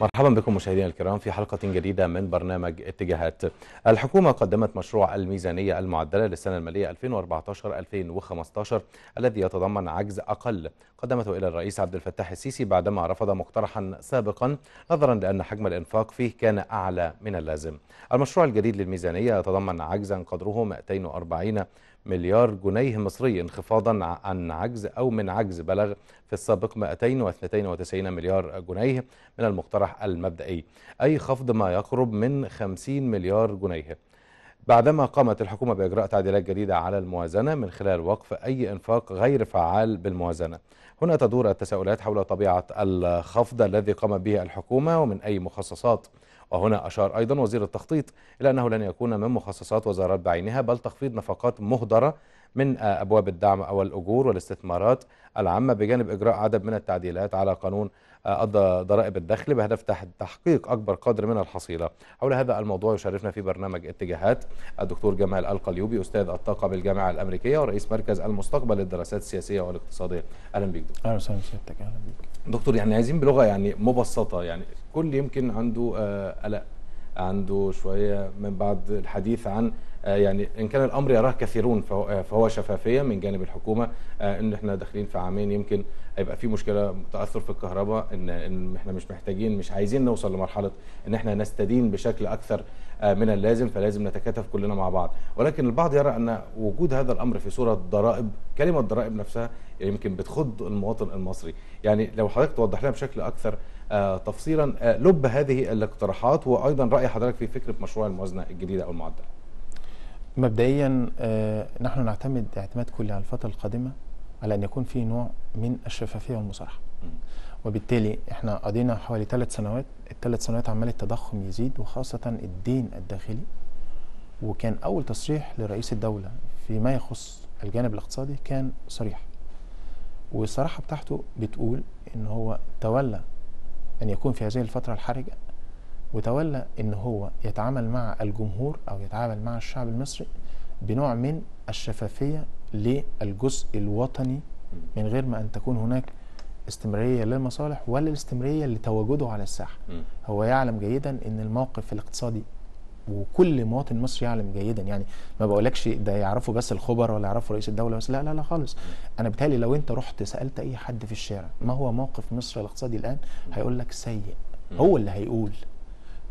مرحبا بكم مشاهدينا الكرام في حلقة جديدة من برنامج اتجاهات. الحكومة قدمت مشروع الميزانية المعدلة للسنة المالية 2014-2015 الذي يتضمن عجز أقل قدمته إلى الرئيس عبد الفتاح السيسي بعدما رفض مقترحا سابقا نظرا لأن حجم الإنفاق فيه كان أعلى من اللازم. المشروع الجديد للميزانية يتضمن عجزا قدره 240 مليار جنيه مصري انخفاضا عن عجز أو من عجز بلغ في السابق 292 مليار جنيه من المقترح المبدئي. أي خفض ما يقرب من 50 مليار جنيه. بعدما قامت الحكومة بإجراء تعديلات جديدة على الموازنة من خلال وقف أي إنفاق غير فعال بالموازنة. هنا تدور التساؤلات حول طبيعة الخفض الذي قامت به الحكومة ومن أي مخصصات. وهنا أشار أيضا وزير التخطيط إلى أنه لن يكون من مخصصات وزارات بعينها بل تخفيض نفقات مهدرة من أبواب الدعم أو الأجور والاستثمارات العامة بجانب إجراء عدد من التعديلات على قانون ضرائب الدخل بهدف تحقيق أكبر قدر من الحصيلة. حول هذا الموضوع يشرفنا في برنامج اتجاهات الدكتور جمال القليوبي أستاذ الطاقة بالجامعة الأمريكية ورئيس مركز المستقبل للدراسات السياسية والاقتصادية. أهلا بك دكتور. أهلا وسهلا بك. دكتور يعني عايزين بلغة يعني مبسطة يعني كل يمكن عنده قلق عنده شوية من بعد الحديث عن يعني إن كان الأمر يراه كثيرون فهو شفافية من جانب الحكومة إن إحنا داخلين في عامين يمكن هيبقى في مشكلة تاثر في الكهرباء إن إن إحنا مش محتاجين مش عايزين نوصل لمرحلة إن إحنا نستدين بشكل أكثر من اللازم فلازم نتكاتف كلنا مع بعض. ولكن البعض يرى أن وجود هذا الأمر في صورة ضرائب كلمة ضرائب نفسها يمكن بتخض المواطن المصري. يعني لو حضرتك توضح لنا بشكل أكثر تفصيلا لب هذه الاقتراحات وأيضا رأي حضرتك في فكرة مشروع الموازنة الجديدة أو المعدله مبدئيا نحن نعتمد اعتماد كلي على الفترة القادمة على أن يكون في نوع من الشفافية والمصارحه وبالتالي إحنا قضينا حوالي ثلاث سنوات الثلاث سنوات عمال التضخم يزيد وخاصة الدين الداخلي. وكان أول تصريح لرئيس الدولة فيما يخص الجانب الاقتصادي كان صريح. والصراحة بتاعته بتقول إن هو تولى أن يكون في هذه الفترة الحرجة وتولى إن هو يتعامل مع الجمهور أو يتعامل مع الشعب المصري بنوع من الشفافية للجزء الوطني من غير ما أن تكون هناك استمراريه للمصالح ولا الاستمراريه لتواجده على الساحة. هو يعلم جيدا إن الموقف الاقتصادي وكل مواطن مصري يعلم جيدا. يعني ما بقولكش ده يعرفه بس الخبراء ولا يعرفه رئيس الدولة بس لا لا لا خالص. أنا بالتالي لو أنت رحت سألت أي حد في الشارع ما هو موقف مصر الاقتصادي الآن هيقول لك سيء. هو اللي هيقول.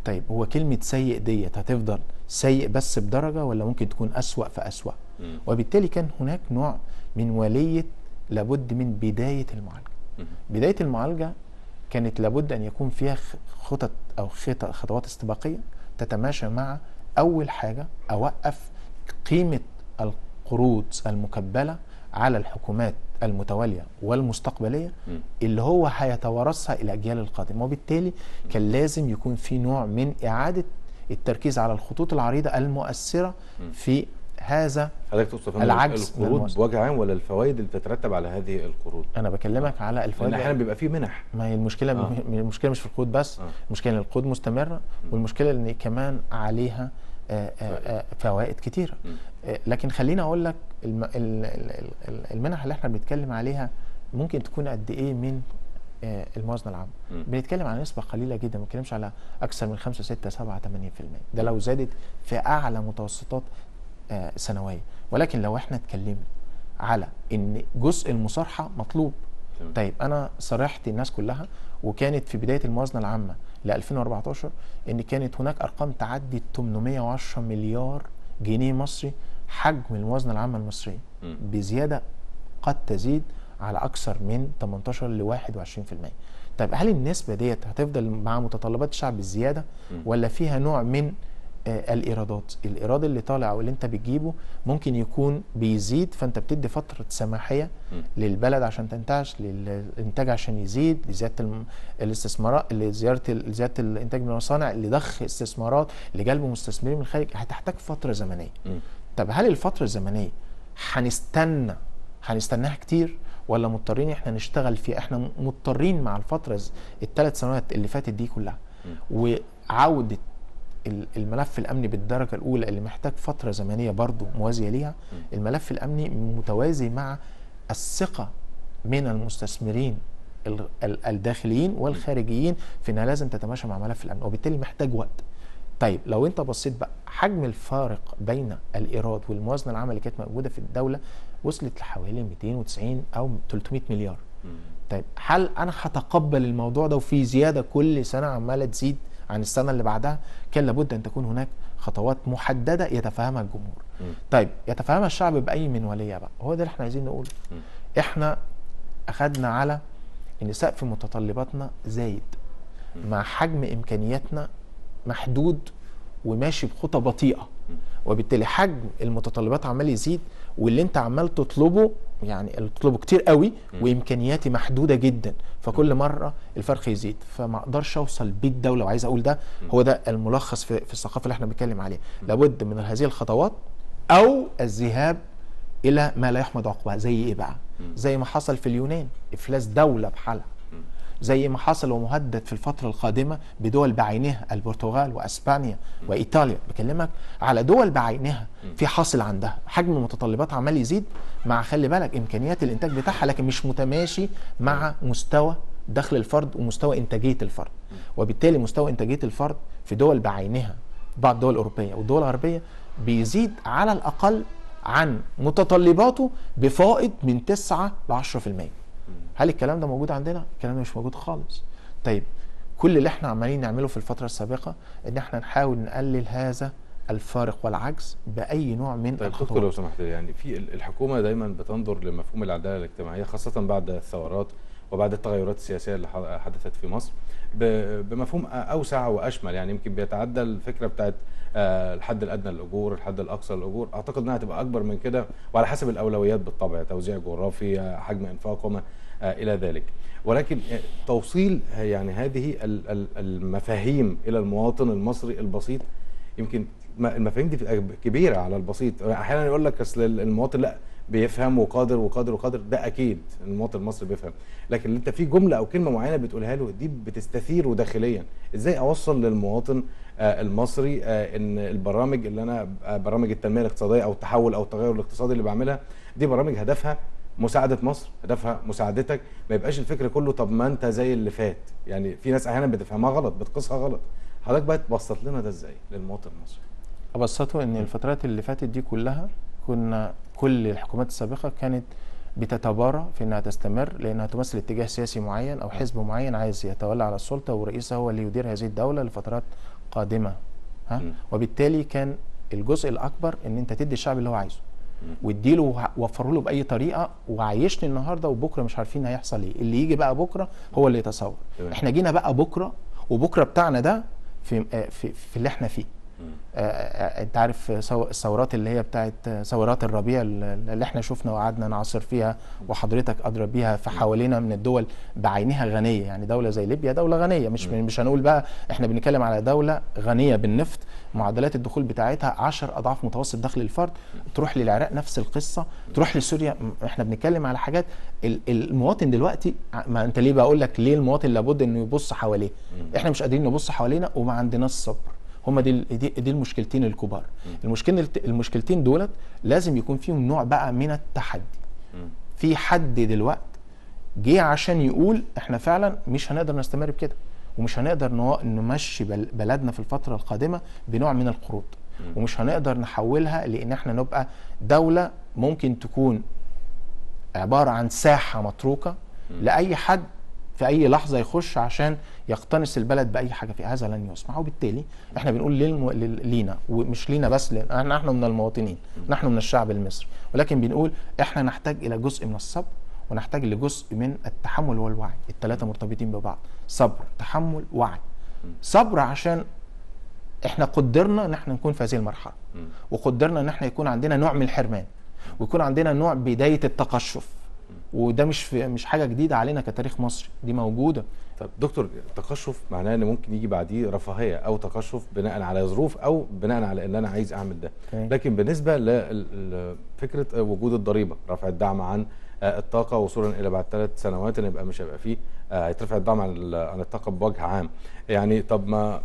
طيب هو كلمة سيء ديت هتفضل سيء بس بدرجة ولا ممكن تكون فأسوأ مم. وبالتالي كان هناك نوع من ولية لابد من بداية المعالجة. مم. بداية المعالجة كانت لابد أن يكون فيها خطط خط- خطوات استباقية تتماشى مع أول حاجة أوقف قيمة القروض المكبلة على الحكومات المتوالية والمستقبلية مم. اللي هو هيتوارثها الأجيال القادمة وبالتالي كان لازم يكون في نوع من إعادة التركيز على الخطوط العريضة المؤثرة مم. في هذا حضرتك تقصد فندم العجز القروض. بوجه عام ولا الفوائد اللي بتترتب على هذه القروض؟ أنا بكلمك على لأن الفوائد أحيانا بيبقى فيه منح ما هي المشكلة آه. المشكلة مش في القروض بس آه. المشكلة إن القروض مستمرة والمشكلة إن كمان عليها آه، آه، آه، فوائد. آه، لكن خليني أقول لك الم- ال- ال- ال- المنح اللي إحنا بنتكلم عليها ممكن تكون قد إيه من الموازنة العامة. بنتكلم على نسبة قليلة جدا ما بنتكلمش على أكثر من 5 6 7 8% ده لو زادت في أعلى متوسطات سنوية ولكن لو إحنا اتكلمنا على إن جزء المصارحة مطلوب تمام. طيب أنا صرحت الناس كلها وكانت في بداية الموازنة العامة ل 2014 إن كانت هناك أرقام تعدي 810 مليار جنيه مصري حجم الموازنة العامة المصرية. بزيادة قد تزيد على أكثر من 18 ل 21% طيب هل النسبة ديت هتفضل مع متطلبات الشعب الزياده. ولا فيها نوع من آه، الإيرادات. الإيراد اللي طالع أو اللي انت بتجيبه ممكن يكون بيزيد فانت بتدي فترة سماحية. للبلد عشان تنتعش للإنتاج عشان يزيد لزيادة الاستثمارات لزياده زيادة الإنتاج من المصانع لضخ استثمارات لجلب مستثمرين من الخارج. هتحتاج فترة زمنية. طب هل الفترة الزمنية هنستنى هنستناها كتير ولا مضطرين إحنا نشتغل فيها؟ إحنا مضطرين مع الفترة الثلاث سنوات اللي فاتت دي كلها. وعودة الملف الأمني بالدرجة الأولى اللي محتاج فترة زمنية برضو موازية ليها الملف الأمني متوازي مع الثقة من المستثمرين ال- ال- الداخليين والخارجيين في إنها لازم تتماشى مع ملف الأمن وبالتالي محتاج وقت. طيب لو أنت بصيت بقى حجم الفارق بين الإيراد والموازنة العامة اللي كانت موجودة في الدولة وصلت لحوالي 290 أو 300 مليار. طيب هل أنا هتقبل الموضوع ده وفي زيادة كل سنة عمالة تزيد؟ عن السنة اللي بعدها كان لابد أن تكون هناك خطوات محددة يتفهمها الجمهور مم. طيب يتفهمها الشعب بأي منواليه بقى هو ده اللي إحنا عايزين نقوله مم. إحنا أخدنا على ان سقف متطلباتنا زايد مم. مع حجم إمكانياتنا محدود وماشي بخطى بطيئة وبالتالي حجم المتطلبات عمال يزيد واللي انت عمال تطلبه يعني اللي تطلبه كتير قوي وإمكانياتي محدودة جدا فكل مرة الفرق يزيد. فما أقدرش أوصل بيت دوله وعايز أقول ده هو ده الملخص في, في الثقافة اللي إحنا بنتكلم عليها. لابد من هذه الخطوات أو الذهاب إلى ما لا يحمد عقباه. زي إيه بقى؟ زي ما حصل في اليونان. إفلاس دولة بحالها. زي ما حصل ومهدد في الفترة القادمة بدول بعينها البرتغال وأسبانيا وإيطاليا. بكلمك على دول بعينها في حاصل عندها. حجم المتطلبات عمال يزيد مع خلي بالك إمكانيات الإنتاج بتاعها لكن مش متماشي مع مستوى دخل الفرد ومستوى إنتاجية الفرد. وبالتالي مستوى إنتاجية الفرد في دول بعينها بعض الدول الاوروبية والدول الغربية بيزيد على الأقل عن متطلباته بفائض من 9 ل 10% هل الكلام ده موجود عندنا؟ الكلام ده مش موجود خالص. طيب كل اللي إحنا عمالين نعمله في الفترة السابقة ان إحنا نحاول نقلل هذا الفارق والعجز بأي نوع من طيب دكتور لو الخطوات. سمحت يعني في ال- الحكومة دايما بتنظر لمفهوم العدالة الاجتماعية خاصة بعد الثورات وبعد التغيرات السياسية اللي حدثت في مصر بمفهوم أوسع وأشمل يعني يمكن بيتعدى الفكرة بتاعت آه، الحد الأدنى للأجور الحد الأقصى للأجور أعتقد إنها هتبقى أكبر من كده وعلى حسب الأولويات بالطبع توزيع جغرافي حجم إنفاق وما آه، إلى ذلك. ولكن آه، توصيل آه، يعني هذه ال- ال- المفاهيم إلى المواطن المصري البسيط يمكن المفاهيم دي كبيرة على البسيط. أحيانا يقول لك أصل المواطن لأ بيفهم وقادر وقادر وقادر ده أكيد المواطن المصري بيفهم. لكن أنت في جملة أو كلمة معينة بتقولها له دي بتستثيره داخليا. إزاي أوصل للمواطن المصري إن البرامج اللي أنا برامج التنمية الاقتصادية أو التحول أو التغير الاقتصادي اللي بعملها دي برامج هدفها مساعدة مصر هدفها مساعدتك. ما يبقاش الفكر كله طب ما انت زي اللي فات. يعني في ناس أحيانا بتفهمها غلط بتقيسها غلط. حضرتك بقى تبسط لنا ده إزاي للمواطن المصري؟ أبسطه إن الفترات اللي فاتت دي كلها كنا كل الحكومات السابقة كانت بتتبارى في إنها تستمر لأنها تمثل اتجاه سياسي معين أو حزب معين عايز يتولى على السلطة ورئيسها هو اللي يدير هذه الدولة لفترات قادمة. ها. وبالتالي كان الجزء الأكبر إن أنت تدي الشعب اللي هو عايزه. واديله وفره له بأي طريقة وعيشني النهارده وبكرة مش عارفين هيحصل إيه. اللي يجي بقى بكرة هو اللي يتصور. إحنا جينا بقى بكرة وبكرة بتاعنا ده في آه، في, في اللي إحنا فيه. آه، آه، أنت عارف الثورات اللي هي بتاعت ثورات الربيع اللي اللي إحنا شفنا وقعدنا نعاصر فيها وحضرتك ادرى بيها في حوالينا من الدول بعينها غنية. يعني دولة زي ليبيا دولة غنية. مش مش هنقول بقى إحنا بنتكلم على دولة غنية بالنفط. معدلات الدخول بتاعتها 10 أضعاف متوسط دخل الفرد. تروح للعراق نفس القصة. تروح لسوريا. إحنا بنتكلم على حاجات ال- المواطن دلوقتي ما انت ليه بقول لك ليه المواطن لابد إنه يبص حواليه؟ إحنا مش قادرين نبص حوالينا وما عندناش صبر. هما دي دي, دي المشكلتين الكبار. المشكلة المشكلتين دولت لازم يكون فيهم نوع بقى من التحدي. في حد دلوقتي جه عشان يقول إحنا فعلا مش هنقدر نستمر بكده. ومش هنقدر نمشي بل- بلدنا في الفترة القادمة بنوع من القروض. ومش هنقدر نحولها لإن إحنا نبقى دولة ممكن تكون عبارة عن ساحة متروكة لأي حد في أي لحظة يخش عشان يقتنص البلد بأي حاجة فيها. هذا لن يسمع وبالتالي إحنا بنقول لينا. ومش لينا بس لأن إحنا نحن من المواطنين. نحن من الشعب المصري. ولكن بنقول إحنا نحتاج إلى جزء من الصبر. ونحتاج لجزء من التحمل والوعي. الثلاثة مرتبطين ببعض. صبر تحمل وعي. صبر عشان إحنا قدرنا إن إحنا نكون في هذه المرحلة. وقدرنا إن إحنا يكون عندنا نوع من الحرمان. ويكون عندنا نوع بداية التقشف. وده مش في مش حاجة جديدة علينا كتاريخ مصري. دي موجودة. طب دكتور تقشف معناه إن ممكن يجي بعديه رفاهية أو تقشف بناء على ظروف أو بناء على إن أنا عايز أعمل ده. لكن بالنسبة لفكره وجود الضريبة رفع الدعم عن الطاقة وصولا إلى بعد ثلاث سنوات إن يبقى مش هيبقى فيه آه، هيترفع الدعم عن عن الطاقة بوجه عام. يعني طب ما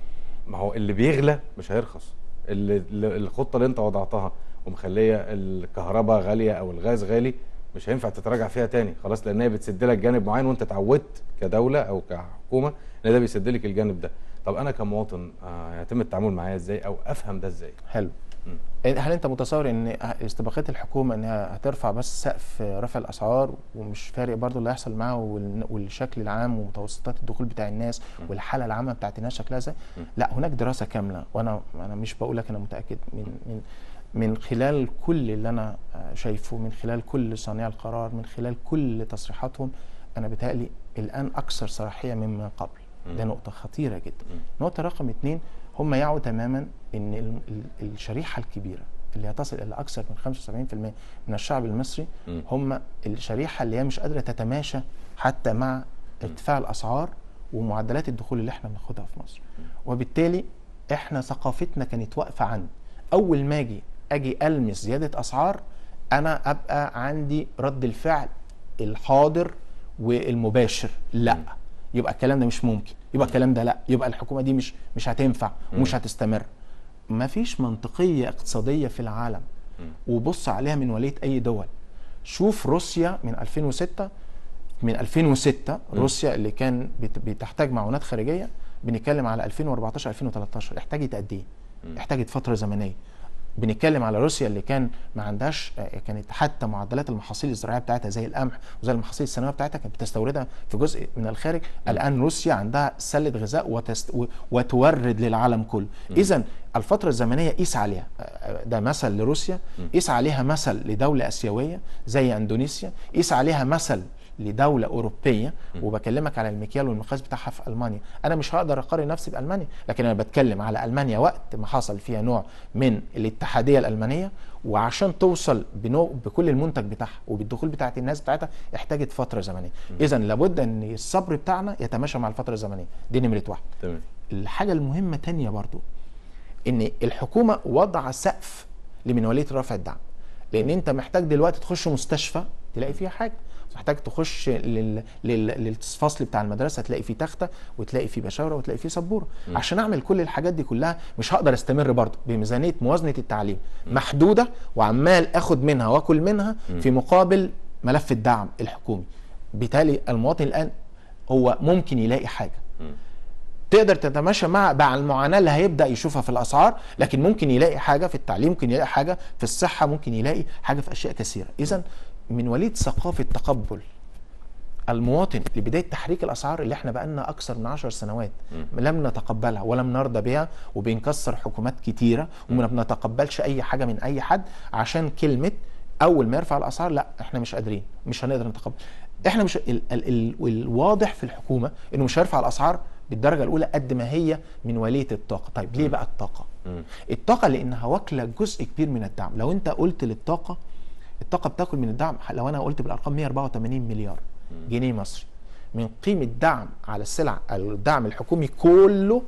ما هو اللي بيغلى مش هيرخص. اللي الخطة اللي أنت وضعتها ومخلية الكهرباء غالية أو الغاز غالي مش هينفع تتراجع فيها تاني. خلاص لأن هي بتسد لك جانب معين وأنت اتعودت كدولة أو كحكومة إن ده بيسد لك الجانب ده. طب أنا كمواطن آه، يتم التعامل معايا إزاي أو أفهم ده إزاي؟ حلو. هل أنت متصور إن استباقية الحكومة إنها هترفع بس سقف رفع الأسعار ومش فارق برضو اللي هيحصل معاه وال- والشكل العام ومتوسطات الدخول بتاع الناس والحالة العامة بتاعت الناس شكلها إزاي؟ لا هناك دراسة كاملة وأنا أنا مش بقول لك أنا متأكد. من من من خلال كل اللي أنا شايفه من خلال كل صانعي القرار من خلال كل تصريحاتهم أنا بتهيألي الآن أكثر صلاحية مما قبل. ده نقطة خطيرة جدا. نقطة رقم اثنين هم يعوا تماما إن ال- ال- الشريحة الكبيرة اللي هتصل إلى أكثر من 75% من الشعب المصري. هم الشريحة اللي هي مش قادرة تتماشى حتى مع ارتفاع الأسعار ومعدلات الدخول اللي إحنا بناخدها في مصر. وبالتالي إحنا ثقافتنا كانت واقفة عند أول ما أجي أجي ألمس زيادة أسعار أنا أبقى عندي رد الفعل الحاضر والمباشر. لأ. يبقى الكلام ده مش ممكن. يبقى الكلام ده لا. يبقى الحكومة دي مش مش هتنفع ومش هتستمر. ما فيش منطقية اقتصادية في العالم. وبص عليها من ولية أي دول. شوف روسيا من 2006 من 2006 روسيا اللي كان بت- بتحتاج معونات خارجية بنتكلم على 2014 2013 احتاجت قد إيه؟ احتاجت فترة زمنية. بنتكلم على روسيا اللي كان ما عندهاش آه، كانت حتى معدلات المحاصيل الزراعية بتاعتها زي القمح وزي المحاصيل السنوية بتاعتها كانت بتستوردها في جزء من الخارج. الآن روسيا عندها سلة غذاء وتست... وتورد للعالم كله. إذا الفترة الزمنية قيس عليها آه، آه، ده مثل لروسيا. قيس عليها مثل لدولة آسيوية زي إندونيسيا. قيس عليها مثل لدولة أوروبية وبكلمك على المكيال والمقياس بتاعها في ألمانيا. أنا مش هقدر أقارن نفسي بألمانيا لكن أنا بتكلم على ألمانيا وقت ما حصل فيها نوع من الاتحادية الألمانية وعشان توصل بنوع بكل المنتج بتاعها وبالدخول بتاعت الناس بتاعتها احتاجت فترة زمنية. إذا لابد إن الصبر بتاعنا يتماشى مع الفترة الزمنية. دي نمرة واحد. تمام. الحاجة المهمة تانية برضو إن الحكومة وضع سقف لمنواليه رفع الدعم. لأن أنت محتاج دلوقتي تخش مستشفى تلاقي فيها حاجة. محتاج تخش لل... لل... للفصل بتاع المدرسة تلاقي فيه تختة وتلاقي فيه بشاورة وتلاقي فيه سبورة. عشان أعمل كل الحاجات دي كلها مش هقدر أستمر برضه بميزانية موازنة التعليم. محدودة وعمال آخد منها وآكل منها في مقابل ملف الدعم الحكومي. بالتالي المواطن الآن هو ممكن يلاقي حاجة. تقدر تتماشى مع مع المعاناة اللي هيبدأ يشوفها في الأسعار لكن ممكن يلاقي حاجة في التعليم ممكن يلاقي حاجة في الصحة ممكن يلاقي حاجة في أشياء كثيرة. اذا من وليد ثقافة تقبل المواطن لبداية تحريك الأسعار اللي إحنا بقالنا أكثر من 10 سنوات لم نتقبلها ولم نرضى بها وبنكسر حكومات كتيرة وما بنتقبلش أي حاجة من أي حد عشان كلمة أول ما يرفع الأسعار لا إحنا مش قادرين مش هنقدر نتقبل. إحنا مش ال ال ال الواضح في الحكومة إنه مش هيرفع الأسعار بالدرجة الأولى قد ما هي من ولية الطاقة. طيب ليه بقى الطاقة؟ الطاقة لأنها واكلة جزء كبير من الدعم. لو أنت قلت للطاقة الطاقة بتاكل من الدعم. لو أنا قلت بالأرقام 184 مليار جنيه مصري من قيمة دعم على السلع الدعم الحكومي كله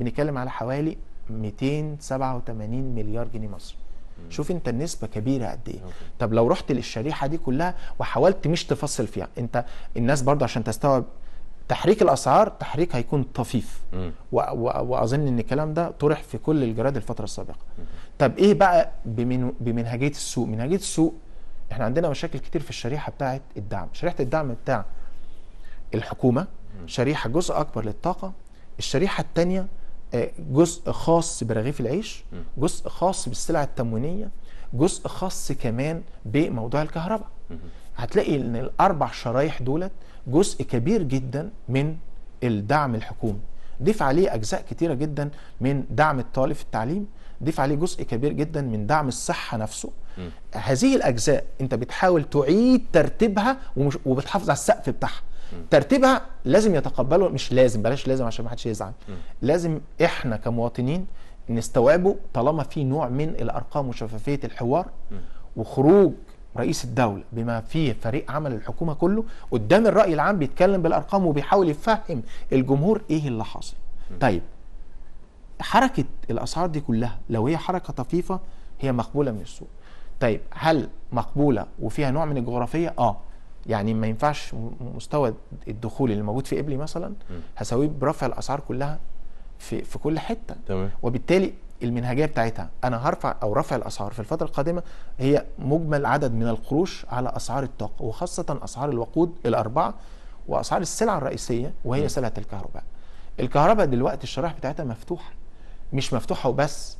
بنتكلم على حوالي 287 مليار جنيه مصري. شوف أنت النسبة كبيرة قد إيه. طب لو رحت للشريحة دي كلها وحاولت مش تفصل فيها أنت الناس برضه عشان تستوعب تحريك الأسعار تحريك هيكون طفيف. و- و- وأظن إن الكلام ده طرح في كل الجرائد الفترة السابقة. طب إيه بقى بمن بمنهجية السوق؟ منهجية السوق إحنا عندنا مشاكل كتير في الشريحة بتاعه الدعم. شريحة الدعم بتاع الحكومة شريحة جزء أكبر للطاقة. الشريحة الثانية جزء خاص برغيف العيش جزء خاص بالسلع التموينية جزء خاص كمان بموضوع الكهرباء. هتلاقي إن الأربع شرايح دولت جزء كبير جدا من الدعم الحكومي. ضيف عليه أجزاء كتيرة جدا من دعم الطالب في التعليم ضيف عليه جزء كبير جدا من دعم الصحة نفسه. هذه الأجزاء أنت بتحاول تعيد ترتيبها ومش وبتحافظ على السقف بتاعها. ترتيبها لازم يتقبله مش لازم بلاش لازم عشان ما حدش يزعل لازم إحنا كمواطنين نستوعبه طالما في نوع من الأرقام وشفافية الحوار وخروج رئيس الدولة بما فيه فريق عمل الحكومة كله قدام الرأي العام بيتكلم بالأرقام وبيحاول يفهم الجمهور إيه اللي حاصل. طيب حركة الأسعار دي كلها لو هي حركة طفيفة هي مقبولة من السوق. طيب هل مقبولة وفيها نوع من الجغرافية؟ آه. يعني ما ينفعش م- مستوى الدخول اللي موجود في قبلي مثلا هساويه برفع الأسعار كلها في في كل حتة. تمام. وبالتالي المنهجية بتاعتها أنا هرفع أو رفع الأسعار في الفترة القادمة هي مجمل عدد من القروش على أسعار الطاقة وخاصة أسعار الوقود الأربعة وأسعار السلع الرئيسية وهي سلعة الكهرباء. الكهرباء دلوقتي الشرائح بتاعتها مفتوحة. مش مفتوحة وبس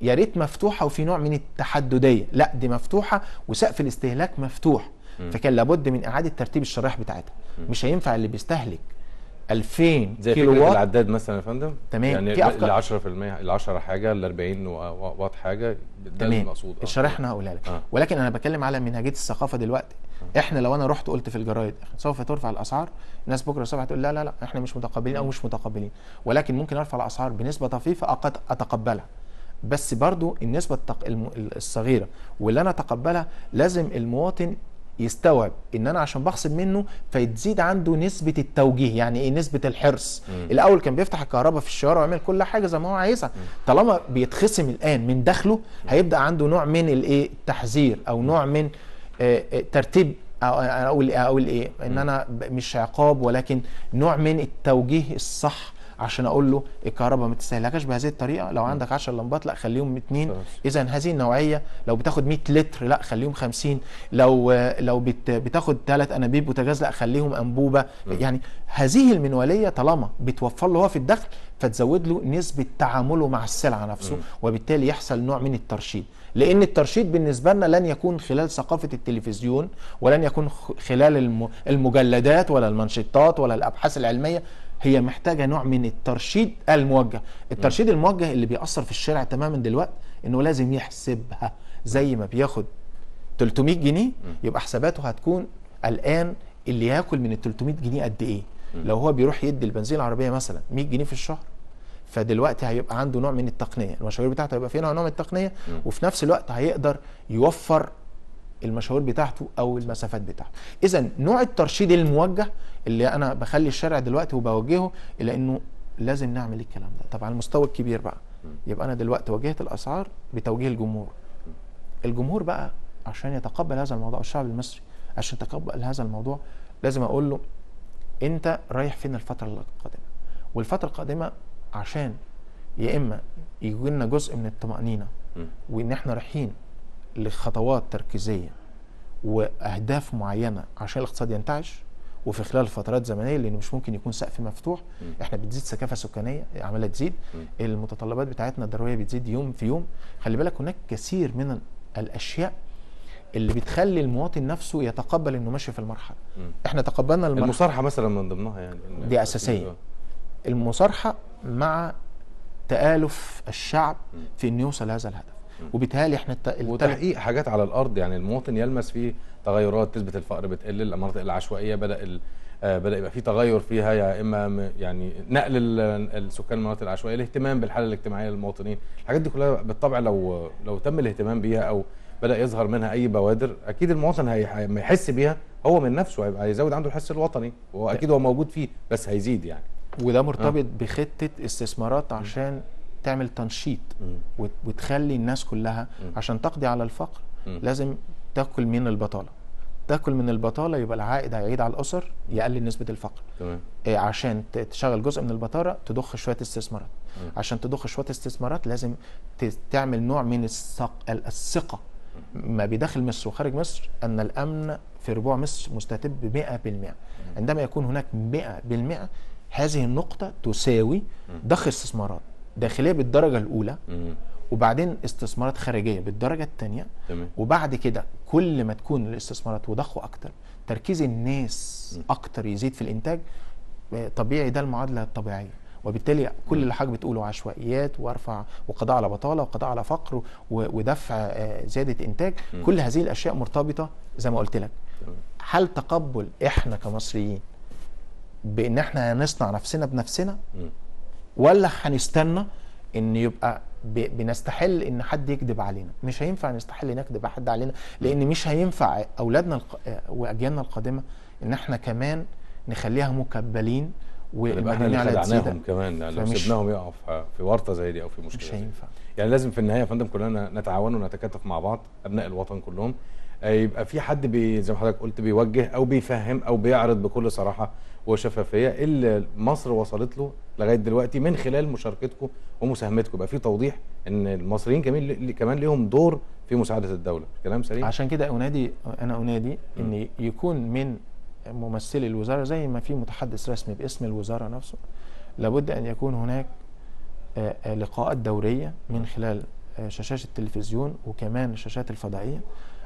يا ريت مفتوحة وفي نوع من التحددية. لا دي مفتوحة وسقف الاستهلاك مفتوح. فكان لابد من إعادة ترتيب الشرائح بتاعتها. مش هينفع اللي بيستهلك 2000 زي كيلو فكره العداد مثلا يا فندم؟ تمام. يعني في ال 10% ال 10 حاجة ال 40 و- و- واط حاجة ده تمام. المقصود. الشرائح أنا هقولها لك. آه. ولكن أنا بتكلم على منهجية الثقافة دلوقتي. إحنا لو أنا رحت قلت في الجرايد سوف ترفع الاسعار؟ الناس بكره الصبح هتقول لا لا لا إحنا مش متقبلين أو مش متقبلين. ولكن ممكن ارفع الاسعار بنسبة طفيفة اتقبلها. بس برضو النسبة. الصغيرة واللي أنا اتقبلها لازم المواطن يستوعب ان أنا عشان بخصم منه فيتزيد عنده نسبة التوجيه يعني إيه نسبة الحرص. مم. الأول كان بيفتح الكهرباء في الشوارع ويعمل كل حاجة زي ما هو عايزها. طالما بيتخصم الآن من دخله هيبدأ عنده نوع من الايه التحذير أو نوع من ترتيب أو أنا أقول أقول إيه إن أنا مش عقاب ولكن نوع من التوجيه الصح عشان أقول له الكهرباء ما تستهلكش بهذه الطريقة لو عندك 10 لمبات لا خليهم خلاص. اذا هذه النوعية لو بتاخد 100 لتر لا خليهم 50 لو لو بت بتاخد ثلاث أنابيب بوتاجاز لا خليهم أنبوبة. يعني هذه المنوالية طالما بتوفر له هو في الدخل فتزود له نسبة تعامله مع السلعه نفسه وبالتالي يحصل نوع من الترشيد. لأن الترشيد بالنسبة لنا لن يكون خلال ثقافة التلفزيون ولن يكون خلال الم- المجلدات ولا المنشطات ولا الأبحاث العلمية. هي محتاجة نوع من الترشيد الموجه. الترشيد الموجه اللي بيأثر في الشارع تماما دلوقتي إنه لازم يحسبها. زي ما بياخد 300 جنيه يبقى حساباته هتكون الآن اللي ياكل من ال 300 جنيه قد إيه. لو هو بيروح يدي البنزين العربية مثلا 100 جنيه في الشهر فدلوقتي هيبقى عنده نوع من التقنية. المشاوير بتاعته هيبقى فيها نوع من التقنية وفي نفس الوقت هيقدر يوفر المشاوير بتاعته أو المسافات بتاعته. إذا نوع الترشيد الموجه اللي أنا بخلي الشارع دلوقتي وبوجهه إلى إنه لازم نعمل الكلام ده. طبعا على المستوى الكبير بقى. يبقى أنا دلوقتي وجهت الأسعار بتوجيه الجمهور. الجمهور بقى عشان يتقبل هذا الموضوع الشعب المصري عشان يتقبل هذا الموضوع لازم أقول له أنت رايح فين الفترة القادمة؟ والفترة القادمة عشان يا إما يجي لنا جزء من الطمأنينة. وإن إحنا رايحين لخطوات تركيزية وأهداف معينة عشان الاقتصاد ينتعش وفي خلال فترات زمنية لأن مش ممكن يكون سقف مفتوح مم. إحنا بتزيد سكافه سكانية عمالة تزيد مم. المتطلبات بتاعتنا الضروريه بتزيد يوم في يوم خلي بالك هناك كثير من الأشياء اللي بتخلي المواطن نفسه يتقبل إنه ماشي في المرحلة مم. إحنا تقبلنا المرحله المصارحة مثلا من ضمنها يعني دي أساسية. المصارحة مع تآلف الشعب في إنه يوصل هذا الهدف وبالتالي إحنا الت... وتحقيق حاجات على الأرض يعني المواطن يلمس فيه تغيرات نسبه الفقر بتقل المناطق العشوائية بدأ ال... آه، بدأ يبقى في تغير فيها يا إما يعني نقل ال- السكان المناطق العشوائية الاهتمام بالحالة الاجتماعية للمواطنين. الحاجات دي كلها بالطبع لو لو تم الاهتمام بيها أو بدأ يظهر منها أي بوادر أكيد المواطن هي... هي- لما يحس بيها هو من نفسه هيبقى هيزود عنده الحس الوطني. واكيد هو موجود فيه بس هيزيد يعني. وده مرتبط بخطة استثمارات عشان تعمل تنشيط وتخلي الناس كلها. عشان تقضي على الفقر. لازم تاكل من البطالة. تاكل من البطالة يبقى العائد هيعيد على الأسر يقلل نسبة الفقر. تمام. إيه عشان تشغل جزء من البطالة تضخ شوية استثمارات. عشان تضخ شوية استثمارات لازم تعمل نوع من الثق... الثقة. ما بداخل مصر وخارج مصر أن الأمن في ربوع مصر مستتب 100% عندما يكون هناك 100% هذه النقطة تساوي ضخ استثمارات. داخلية بالدرجة الأولى مم. وبعدين استثمارات خارجية بالدرجة الثانية وبعد كده كل ما تكون الاستثمارات وضخه أكتر تركيز الناس أكتر يزيد في الإنتاج آه، طبيعي ده المعادلة الطبيعية. وبالتالي كل اللي حضرتك بتقوله عشوائيات وأرفع وقضاء على بطالة وقضاء على فقر ودفع آه، زيادة إنتاج كل هذه الأشياء مرتبطة زي ما قلت لك. هل تقبل إحنا كمصريين بإن إحنا هنصنع نفسنا بنفسنا؟ مم. ولا هنستنى إن يبقى بنستحل إن حد يكذب علينا مش هينفع نستحل نكذب حد علينا لأن مش هينفع أولادنا. وأجيالنا القادمة إن إحنا كمان نخليها مكبلين اللي والمدينه على خدعناهم كمان يعني لو سيبناهم يقعوا في- ورطة زي دي أو في مشكلة مش. هينفع يعني لازم في النهاية يا فندم كلنا نتعاون ونتكاتف مع بعض أبناء الوطن كلهم آه، يبقى في حد بي زي ما حضرتك قلت بيوجه أو بيفهم أو بيعرض بكل صراحة وشفافية اللي مصر وصلت له لغاية دلوقتي من خلال مشاركتكم ومساهمتكم. يبقى في توضيح إن المصريين كمان كمان ليهم دور في مساعدة الدولة. كلام سليم. عشان كده أنادي أنا أنادي إن يكون من ممثلي الوزارة زي ما في متحدث رسمي باسم الوزارة نفسه لابد أن يكون هناك آه، آه، لقاءات دورية من خلال آه، شاشات التلفزيون وكمان الشاشات الفضائية.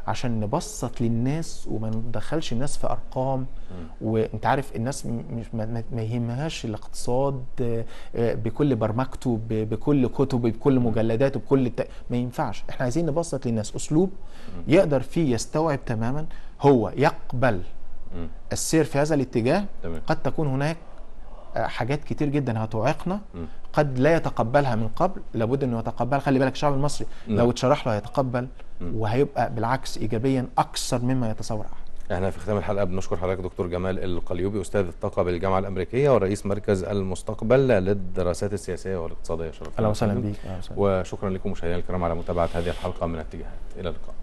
عشان نبسط للناس وما ندخلش الناس في أرقام. وانت عارف الناس مش ما, يهمهاش الاقتصاد آه، بكل برمجته بكل كتبه بكل مجلداته بكل الت... ما ينفعش. إحنا عايزين نبسط للناس. أسلوب يقدر فيه يستوعب تماما هو يقبل. السير في هذا الاتجاه. قد تكون هناك آه، حاجات كتير جدا هتعيقنا. قد لا يتقبلها من قبل لابد إنه يتقبلها خلي بالك الشعب المصري نعم. لو اتشرح له هيتقبل. وهيبقى بالعكس ايجابيا أكثر مما يتصور احد إحنا في ختام الحلقة بنشكر حضرتك دكتور جمال القليوبي أستاذ الطاقة بالجامعة الأمريكية ورئيس مركز المستقبل للدراسات السياسية والاقتصادية شرف أهلا وسهلا بيك. وشكرا لكم مشاهدينا الكرام على متابعة هذه الحلقة من اتجاهات إلى اللقاء